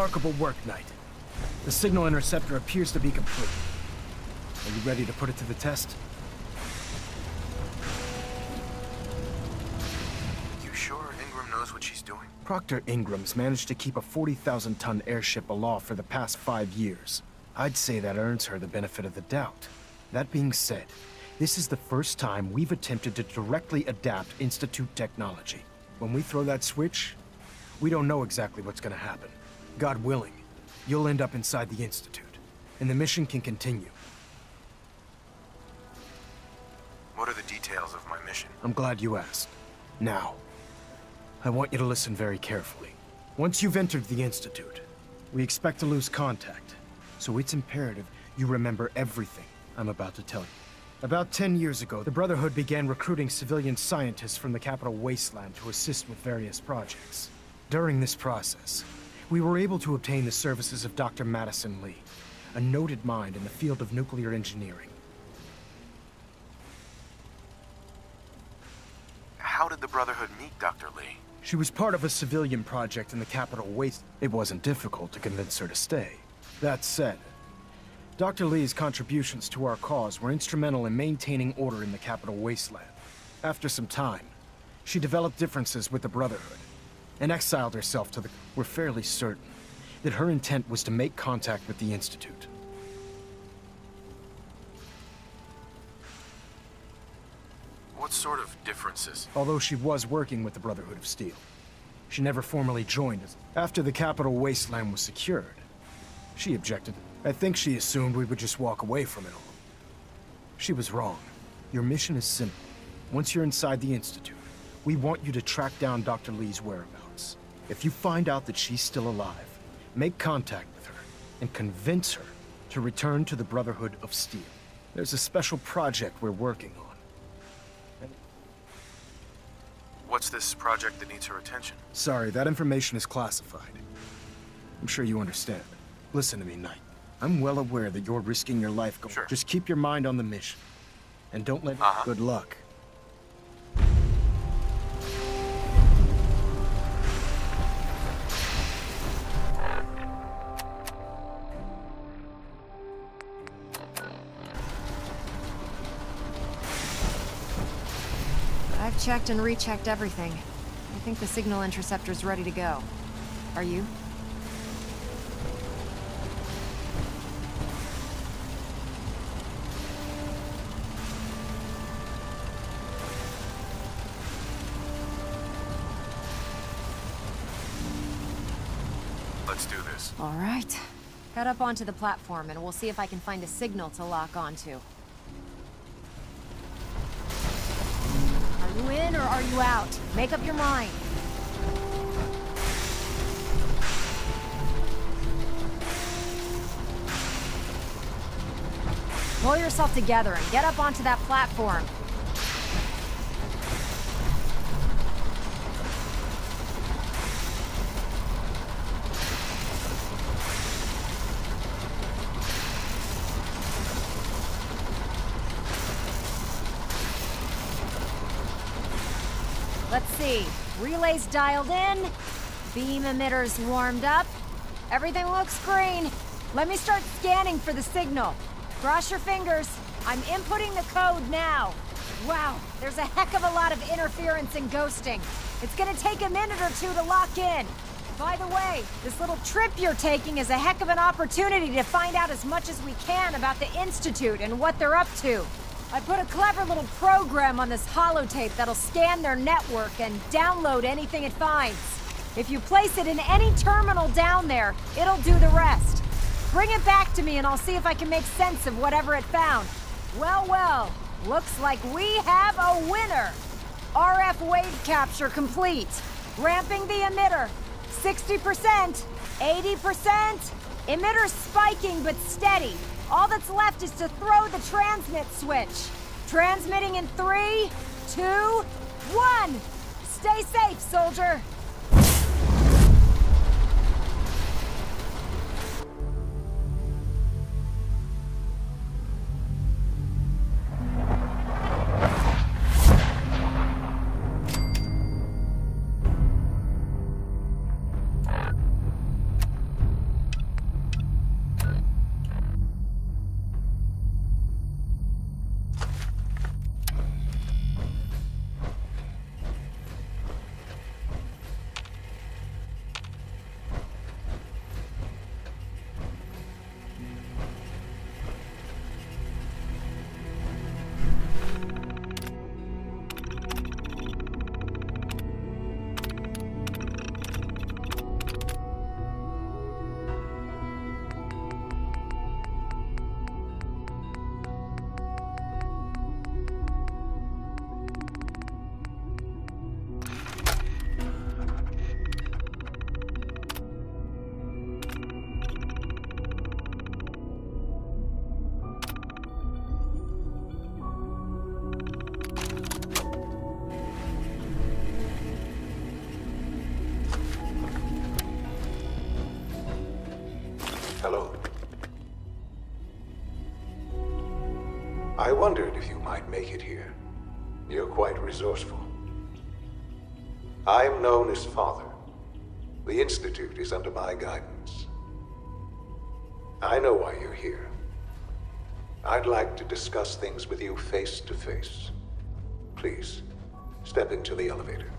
Remarkable work, Knight. The signal interceptor appears to be complete. Are you ready to put it to the test? You sure Ingram knows what she's doing? Proctor Ingram's managed to keep a 40,000-ton airship aloft for the past five years. I'd say that earns her the benefit of the doubt. That being said, this is the first time we've attempted to directly adapt Institute technology. When we throw that switch, we don't know exactly what's gonna happen. God willing, you'll end up inside the Institute, and the mission can continue. What are the details of my mission? I'm glad you asked. Now, I want you to listen very carefully. Once you've entered the Institute, we expect to lose contact, so it's imperative you remember everything I'm about to tell you. About 10 years ago, the Brotherhood began recruiting civilian scientists from the capital wasteland to assist with various projects. During this process, we were able to obtain the services of Dr. Madison Li, a noted mind in the field of nuclear engineering. How did the Brotherhood meet Dr. Li? She was part of a civilian project in the capital waste. It wasn't difficult to convince her to stay. That said, Dr. Li's contributions to our cause were instrumental in maintaining order in the capital wasteland. After some time, she developed differences with the Brotherhood and exiled herself to the... We're fairly certain that her intent was to make contact with the Institute. What sort of differences? Although she was working with the Brotherhood of Steel, she never formally joined us. After the capital wasteland was secured, she objected. I think she assumed we would just walk away from it all. She was wrong. Your mission is simple. Once you're inside the Institute, we want you to track down Dr. Li's whereabouts. If you find out that she's still alive, make contact with her and convince her to return to the Brotherhood of Steel. There's a special project we're working on. What's this project that needs her attention? Sorry, that information is classified. I'm sure you understand. Listen to me, Knight. I'm well aware that you're risking your life. Go Sure. Just keep your mind on the mission. And don't let... Uh-huh. Good luck. I've checked and rechecked everything. I think the signal interceptor's ready to go. Are you? Let's do this. All right. Head up onto the platform and we'll see if I can find a signal to lock onto. You in or are you out? Make up your mind. Pull yourself together and get up onto that platform. Let's see. Relays dialed in. Beam emitters warmed up. Everything looks green. Let me start scanning for the signal. Cross your fingers. I'm inputting the code now. Wow, there's a heck of a lot of interference and ghosting. It's gonna take a minute or two to lock in. By the way, this little trip you're taking is a heck of an opportunity to find out as much as we can about the Institute and what they're up to. I put a clever little program on this holotape that'll scan their network and download anything it finds. If you place it in any terminal down there, it'll do the rest. Bring it back to me and I'll see if I can make sense of whatever it found. Well, well, looks like we have a winner. RF wave capture complete. Ramping the emitter. 60%, 80%. Emitter spiking but steady. All that's left is to throw the transmit switch. Transmitting in three, two, one. Stay safe, soldier. Wondered if you might make it here. You're quite resourceful. I'm known as Father. The Institute is under my guidance. I know why you're here. I'd like to discuss things with you face to face. Please, step into the elevator.